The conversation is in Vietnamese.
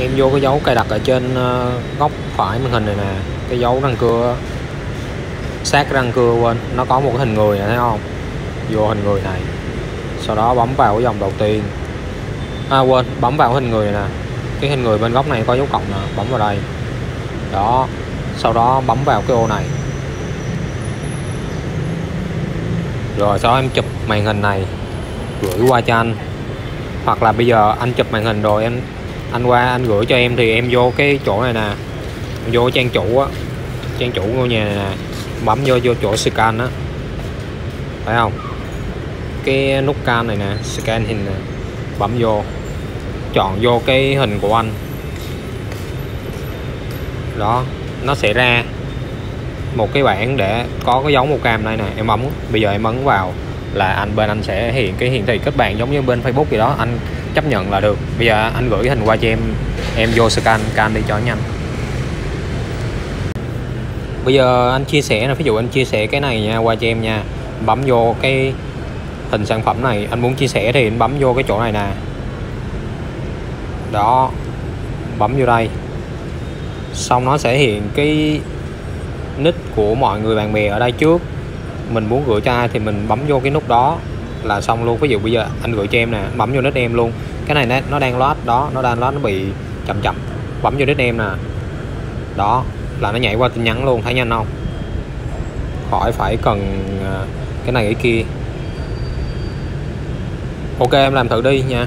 em vô cái dấu cài đặt ở trên ờ, góc phải màn hình này nè. Cái dấu răng cưa sát răng cưa quên. Nó có một cái hình người này thấy không? Vô hình người này. Sau đó bấm vào cái dòng đầu tiên. À quên. Bấm vào hình người này nè. Cái hình người bên góc này có dấu cộng nè. Bấm vào đây. Đó. Sau đó bấm vào cái ô này. Rồi, sau đó em chụp màn hình này. Gửi qua cho anh. Hoặc là bây giờ anh chụp màn hình rồi, em anh qua, anh gửi cho em thì em vô cái chỗ này nè. Vô trang chủ á. Trang chủ ngôi nhà này nè. Bấm vô vô chỗ scan á. Phải không? Cái nút cam này nè, scan hình nè. Bấm vô. Chọn vô cái hình của anh. Đó. Nó sẽ ra một cái bảng để có cái giống một cam đây nè. Em bấm bây giờ em ấn vào là anh bên anh sẽ hiện cái hiển thị kết bạn giống như bên Facebook gì đó. Anh chấp nhận là được. Bây giờ anh gửi cái hình qua cho em em vô scan can đi cho nhanh. Bây giờ anh chia sẻ là ví dụ anh chia sẻ cái này nha, qua cho em nha. Bấm vô cái hình sản phẩm này, anh muốn chia sẻ thì anh bấm vô cái chỗ này nè. Đó, bấm vô đây. Xong nó sẽ hiện cái nick của mọi người bạn bè ở đây trước. Mình muốn gửi cho ai thì mình bấm vô cái nút đó là xong luôn. Ví dụ bây giờ anh gửi cho em nè bấm vô nít em luôn. Cái này nó, nó đang load đó nó đang load nó bị chậm chậm. Bấm vô nít em nè. Đó là nó nhảy qua tin nhắn luôn thấy nhanh không? Khỏi phải cần à, cái này cái kia. Ok em làm thử đi nha.